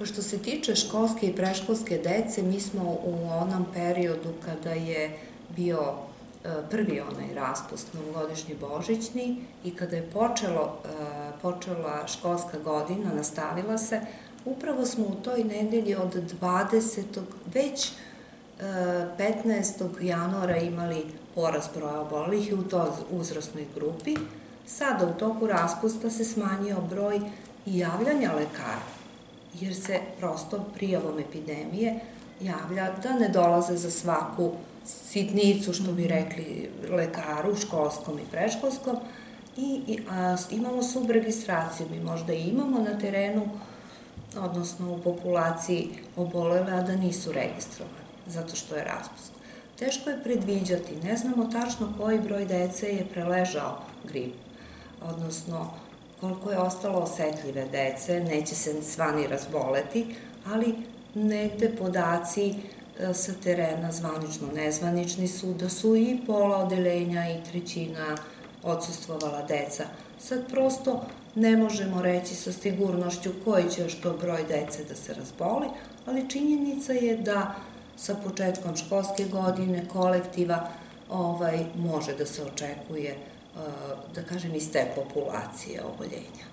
Pa što se tiče školske i preškolske dece, mi smo u onom periodu kada je bio e, prvi onaj raspust novogodišnji božićni i kada je počelo, e, počela školska godina, nastavila se, upravo smo u toj nedelji od 20. već 15. januara imali porast broja obolih i u to uzrasnoj grupi. Sada u toku raspusta se smanjio broj i javljanja lekara, jer se prosto prijavom epidemije javlja da ne dolaze za svaku sitnicu, što bi rekli lekaru, školskom i preškolskom, i, i a, imamo subregistraciju, mi možda imamo na terenu, odnosno u populaciji obolele, a da nisu registrovani, zato što je raspust. Teško je predviđati, ne znamo tačno koji broj dece je preležao grip, odnosno koliko je ostalo osetljive dece, neće se sva ni razboleti, ali negde podaci e, sa terena zvanično nezvanični su da su i pola odelenja i trećina odsustvovala deca. Sad prosto ne možemo reći sa sigurnošću koji će još to broj dece da se razboli, ali činjenica je da sa početkom školske godine kolektiva ovaj, može da se očekuje, da kažem, iz te populacije oboljenja.